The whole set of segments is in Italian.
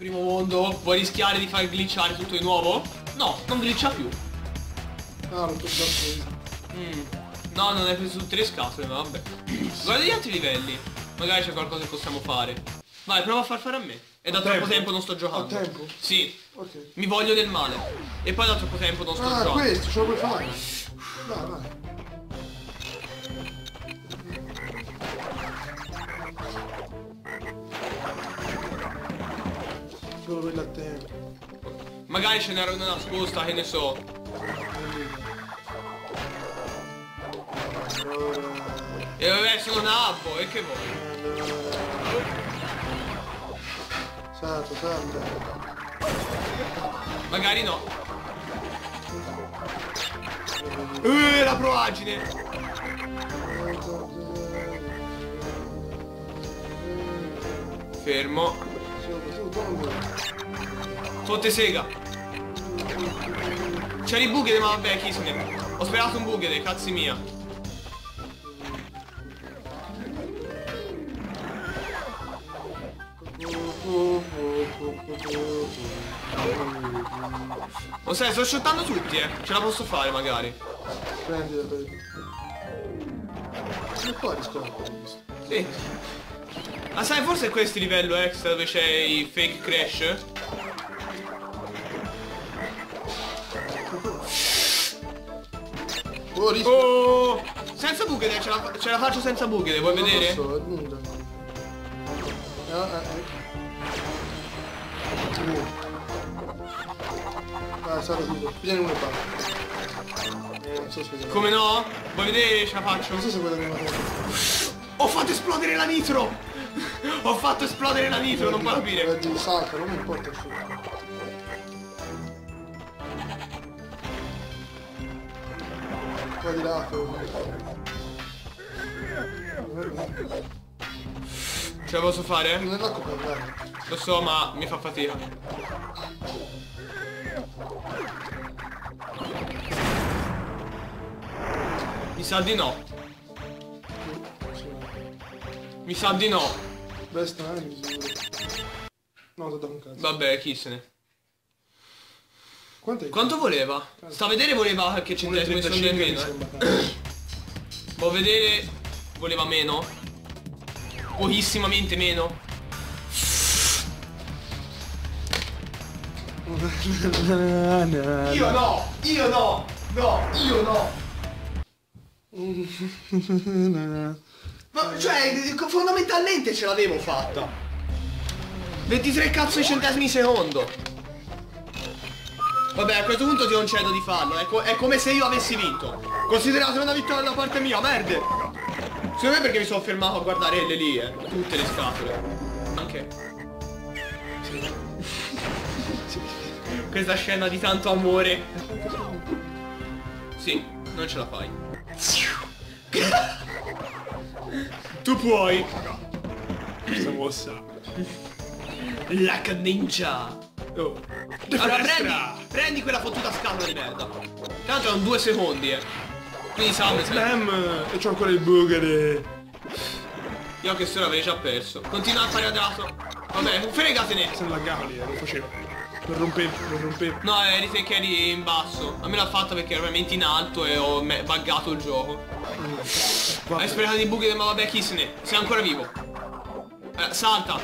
Primo mondo, vuoi rischiare di far glitchare tutto di nuovo? No, non glitcha più. Ah, non posso preso. Mm. No, non hai preso tutte le scatole, ma vabbè. Guarda gli altri livelli. Magari c'è qualcosa che possiamo fare. Vai, prova a far fare a me. E da Ho troppo tempo? tempo non sto giocando. Ho tempo? Sì. Ok. Mi voglio del male. E poi da troppo tempo non sto Ah, giocando. questo, ce lo puoi fare. Vai, vai. Solo quello a tempo. Magari ce n'era una nascosta, che ne so. Allora... E vabbè, sono nabbo, e che vuoi? Salta, salta. Magari no. Eh, la proagine! Fermo. Fotte sega. C'era i bughe, ma vabbè, chi se ne... Ho sperato un bughe, dei cazzi mia. Lo sai, sto shottando tutti, eh. Ce la posso fare, magari. Prendila, prendi. E poi riscopri. Sì. Ma sai, forse è questo il livello extra dove c'è i fake crash? Oh, rischio. Oh! Senza bughe, ce la, ce la faccio senza bughe, vuoi Non vedere? so, è nulla. Ah, ah, eh. Uh. Ah, sarà tutto. Pigliane uno basta. Eh, non so se... Come no? Vuoi vedere ce la faccio? Non so se quella mi va Ho fatto esplodere la nitro! Ho fatto esplodere la nitro, non puoi capire. Vedi, salta, non mi importa su. Qua di lato. Ce la posso fare? Non è l'acqua per andare. Lo so, ma mi fa fatica. Mi sa di no. Mi sa di no. Mi sicuro. No, ti do un cazzo. Vabbè, chi se ne. Quanto è? Quanto voleva? Sta a vedere voleva che centesimi sono del 1,35 mi meno. sembra eh. vedere? Voleva meno? Pochissimamente meno? Io no! Io no! No! Io no! Ma cioè, fondamentalmente ce l'avevo fatta. 23 cazzo di centesimi secondo. Vabbè, a questo punto ti concedo di farlo. È, co- è come se io avessi vinto. Considerate una vittoria da parte mia, merde. Secondo me perché mi sono fermato a guardare le lì, eh. Tutte le scatole. Anche. Questa scena di tanto amore. Sì, non ce la fai. Tu puoi. Questa mossa. La ninja. Oh. Allora prendi, prendi quella fottuta scatola di merda. Tanto un due secondi, eh. Quindi salve. Bam! E c'ho ancora il bugere. Io che se l'avrei già perso. Continua a fare adesso. Vabbè, fregatene. Se non laggava lì, eh, lo facevo. Non rompevo, non rompevo. No, eri te che eri in basso. A me l'ha fatta perché ero veramente in alto e ho buggato il gioco. Hai sperato di bughi, ma vabbè, chi se ne. Sei ancora vivo. Eh, salta.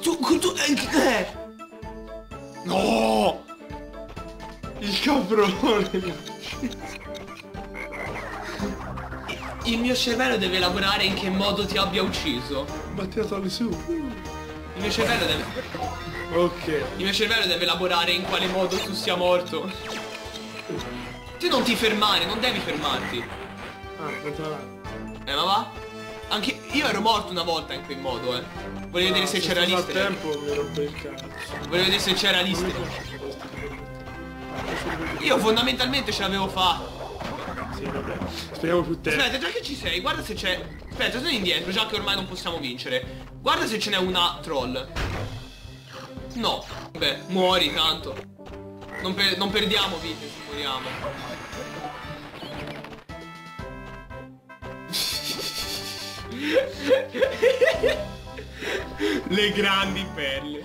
Tu, tu, eh, eh. No! Il caprone! Il mio cervello deve elaborare in che modo ti abbia ucciso. Ma ti tolto su. Il mio cervello deve. Ok. Il mio cervello deve elaborare in quale modo tu sia morto. Tu non ti fermare, non devi fermarti. Ah, non. Eh ma va? Anche io ero morto una volta in quel modo, eh. Volevo vedere se c'era Al l'easter tempo mi rompe il cazzo. Volevo vedere se c'era l'easter. Io fondamentalmente ce l'avevo fatta. Sì, vabbè. Speriamo più tempo. Aspetta, già che ci sei, guarda se c'è... Aspetta, torna indietro, già che ormai non possiamo vincere. Guarda se ce n'è una troll. No. Beh, muori tanto. Non, per- non perdiamo vite se moriamo. Le grandi perle.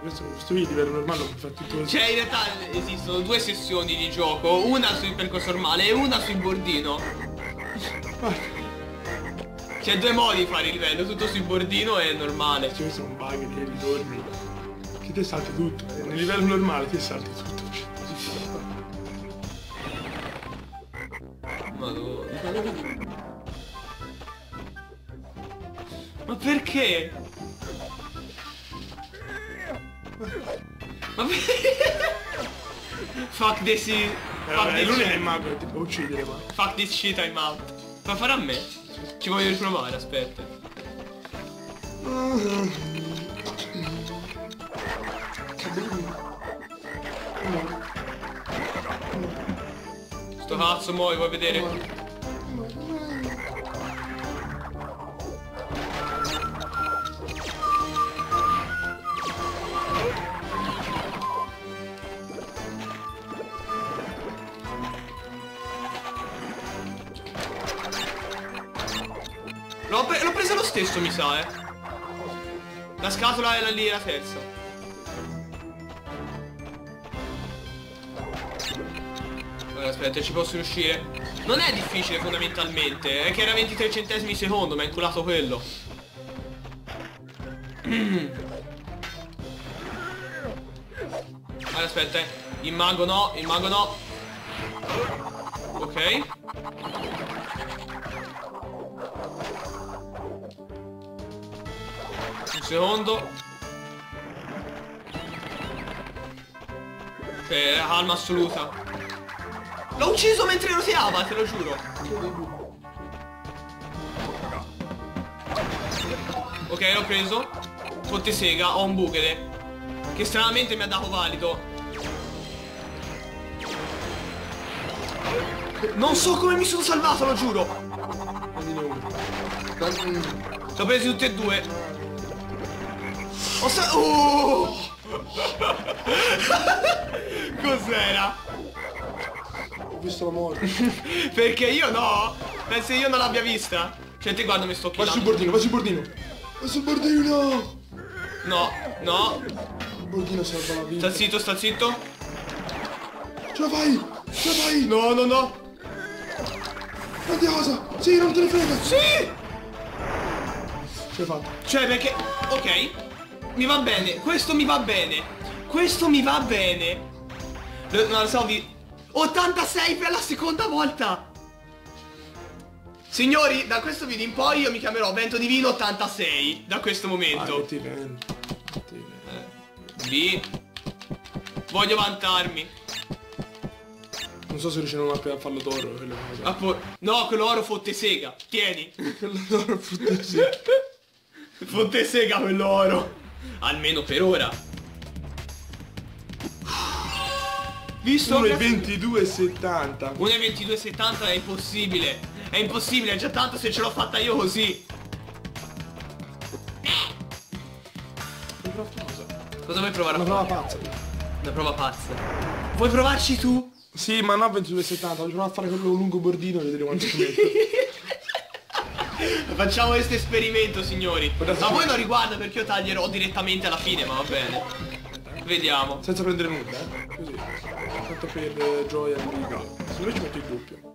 Questo, questo video livello normale non fa tutto così. Cioè in realtà esistono due sessioni di gioco, una sul percorso normale e una sul bordino. C'è due modi di fare il livello, tutto sul bordino e normale. cioè, questo è un bug che ritorni. Che te salti tutto. Nel livello normale ti salti tutto. Madonna. Ma perché? Ma perché? Fuck this is... Eh, Fuck this lui è il mago ti può uccidere, ma. Fuck this shit I'm out. Fa fare a me? Ci voglio riprovare, aspetta. Sto cazzo mo, vuoi vedere? L'ho pre- presa lo stesso, mi sa, eh. La scatola è la lì, la terza. Allora, aspetta, ci posso riuscire. Non è difficile fondamentalmente, è che era 23 centesimi secondo, mi ha inculato quello. Allora, aspetta, eh. Il mago no, il mago no. Ok. Secondo. Ok, calma assoluta. L'ho ucciso mentre roteava, te lo giuro. Ok, l'ho preso. Fotte sega, ho un buchede. Che stranamente mi ha dato valido. Non so come mi sono salvato, lo giuro. Prendine uno. Li ho presi tutti e due. Ho sa... Oh! Cos'era? Ho visto la morte. Perché io no? Pensi io non l'abbia vista? Cioè guarda mi sto Vai sul killando. bordino, vai sul bordino. Vai sul bordino. No, no. Il bordino salva la vita. Sta zitto, sta zitto. Ce la fai! Ce la fai! No, no, no. Prendi a casa! Sì, non te ne frega! Sì! Ce l'hai fatta. Cioè perché... Ok. Mi va bene. Questo mi va bene. Questo mi va bene. Lo- Non lo so, vi... 86 per la seconda volta. Signori, da questo video in poi io mi chiamerò Vento Divino 86. Da questo momento. ti rendo. Ti rendo. Lì. Voglio vantarmi. Non so se riusciremo a farlo d'oro, quello. Ah, no, quello oro fotte sega. Tieni. Quello è frutto sì. Fotte sega quello oro. Almeno per ora. Visto? Uno è che- 22,70. 1,2270 è impossibile. È impossibile, è già tanto se ce l'ho fatta io così. Cosa vuoi provare a Una fare? prova pazza. Una prova pazza. Vuoi provarci tu? Sì, ma no 22,70. Voglio provare a fare quello lungo bordino e vedere quanto ci metto. Facciamo questo esperimento, signori. Ma voi non riguarda perché io taglierò direttamente alla fine, ma va bene. Vediamo. Senza prendere nulla, eh. Così. Tanto per eh, gioia e briga. Se ci metto il doppio.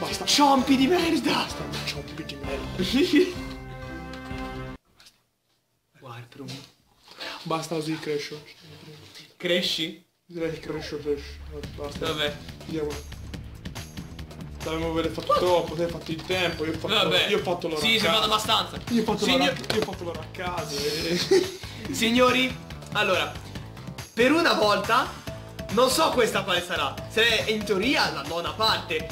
Basta. Ciompi di merda! Un po' di merda. Guarda, per un... Basta così cresce. Cresci? Direi che cresce, cresce. Basta. Vabbè. Vediamo. Dovremmo aver fatto troppo, te hai fatto il tempo, io ho fatto, Vabbè. io ho fatto l'ora Sì, a sei fatto casa. abbastanza. Io ho fatto Signor- l'ora io ho fatto l'ora a casa e... Signori, allora, per una volta, non so questa quale sarà. Se è in teoria la nona parte,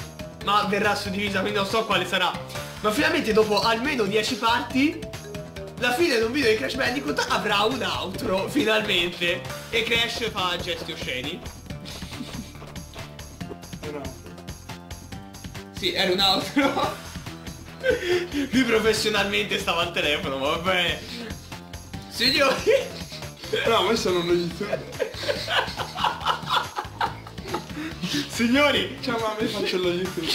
ma verrà suddivisa, quindi non so quale sarà. Ma finalmente dopo almeno 10 parti, la fine di un video di Crash Bandicoot avrà un outro, finalmente. E Crash fa gesti osceni. Sì, era un altro. Lui professionalmente stava al telefono, va bene. Signori. No, ma sono uno youtuber. Signori! Ciao mamma, io faccio lo youtuber.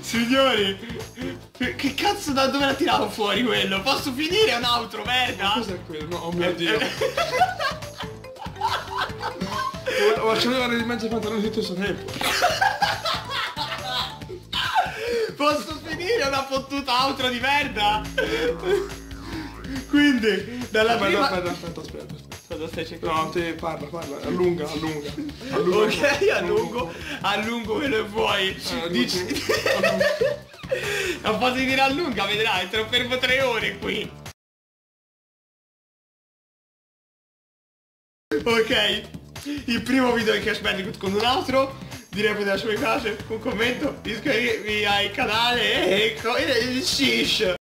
Signori! Che cazzo da dove la tiravo fuori quello? Posso finire un altro, merda? Ma cos'è quello? No, oh mio dio. Ho lasciato levare di mezzo i pantaloni tutto questo tempo. Posso finire una fottuta outro di merda? Quindi, dalla Aspetta, prima... aspetta, aspetta, aspetta. aspetta. Cosa stai cercando? No, te parla, parla, allunga, allunga. allunga Ok, allungo, allungo quello che vuoi. Eh, Dici... Non posso dire allunga, vedrai, te lo fermo tre ore qui. Ok, il primo video di Crash Bandicoot con un altro. Direi potete lasciare mi piace, un commento, iscrivervi al canale e, e, e shish.